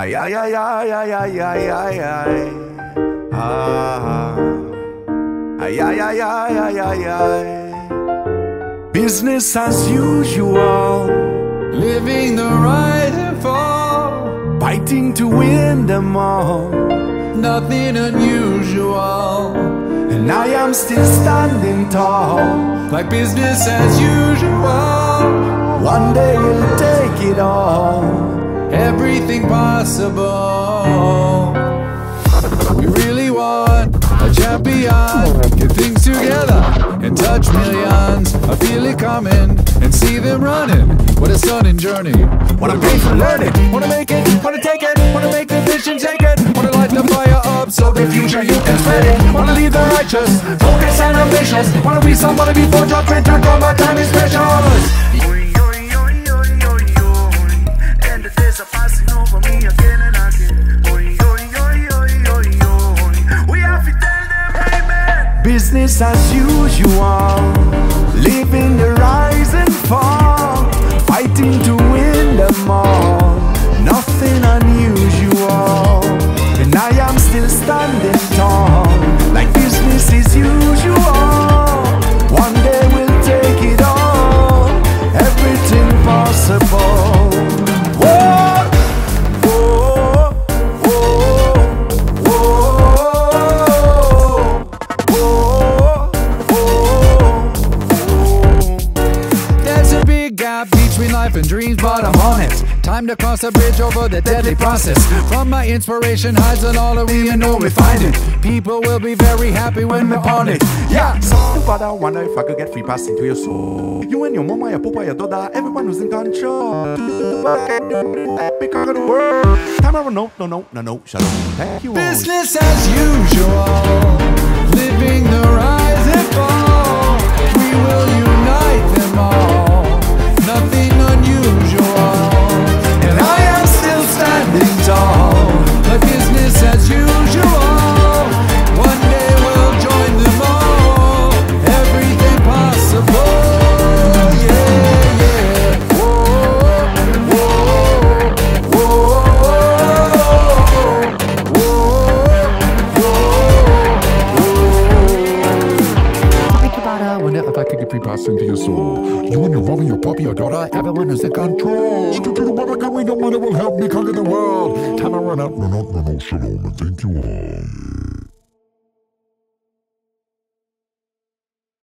Ay, ay, ay, ay, ay, ay, ay, ay, ay. Ah. Ay, ay, ay, ay, ay, ay, ay. Business as usual. Living the rise and fall. Fighting to win them all. Nothing unusual. And I am still standing tall. Like business as usual. One day we'll take it all. Everything possible. We really want a champion. Get things together and touch millions. I feel it coming and see them running. What a stunning journey. Wanna pay for learning. Wanna make it, wanna take it, wanna make the vision take it. Wanna light the fire up so the future you can spread it. Wanna lead the righteous, focus and ambitious. Wanna be somebody before judgment and come my time is precious. Business as usual. Between life and dreams, but I'm on it. Time to cross a bridge over the deadly process. From my inspiration hides and all that we know we find it. People will be very happy when we're on it. Yeah, something but I wonder if I could get free pass into your soul. You and your mama, your papa, your daughter, everyone who's in control. Epic of the world. Time around, no, no, no, no, no, up. Thank you all. Business as usual, blinding dawn pass into your soul. You and your mom and your puppy, your daughter, everyone is in control. Little mother coming, no money will help me conquer the world. Time I run out. No, no, no, no, shalom, and thank you all.